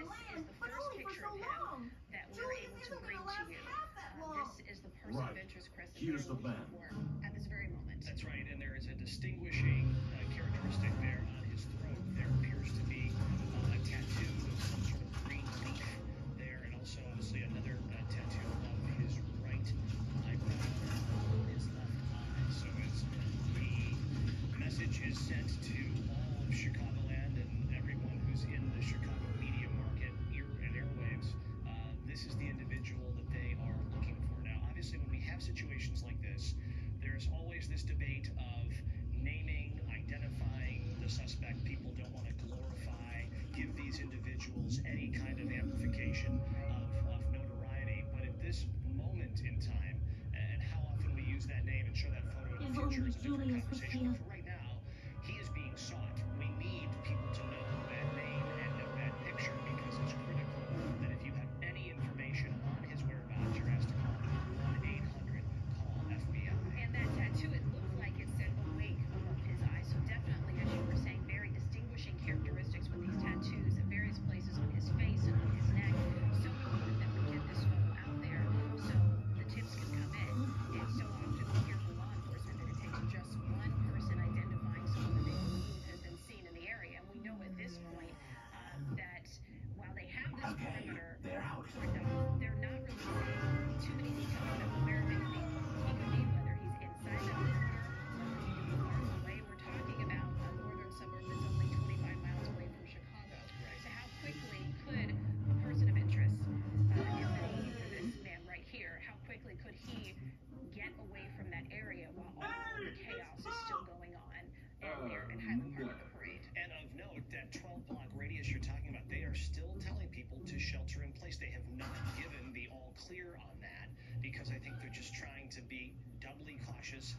this land, is the but first only for picture so of him long. that we're able to isn't bring gonna last you. half that Uh, long. this is the person Right. of interest, Chris, Here's the looking plan. at this very moment. That's right, and there is a distinguishing uh, characteristic there on his throat. There appears to be uh, a tattoo of some sort of green leaf there, and also obviously another uh, tattoo of his right eyebrow on his left eye. So as the message is sent to all of Chicagoland suspect. People don't want to glorify, give these individuals any kind of amplification of, of notoriety. But at this moment in time, and how often we use that name and show that photo in the future is a different conversation. But for right now, he is being sought. Highland Park parade? And of note, that 12 block radius you're talking about, they are still telling people to shelter in place. They have not given the all clear on that because I think they're just trying to be doubly cautious